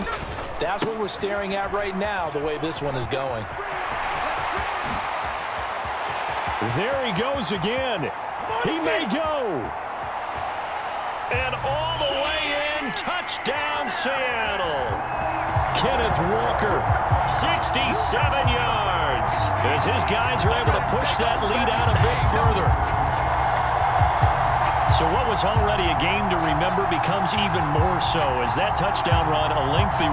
games. That's what we're staring at right now, the way this one is going. There he goes again. He may go. And all the way in, touchdown Seattle. Kenneth Walker, 67 yards, as his guys are able to push that lead out a bit further. So what was already a game to remember becomes even more so as that touchdown run, a lengthy one.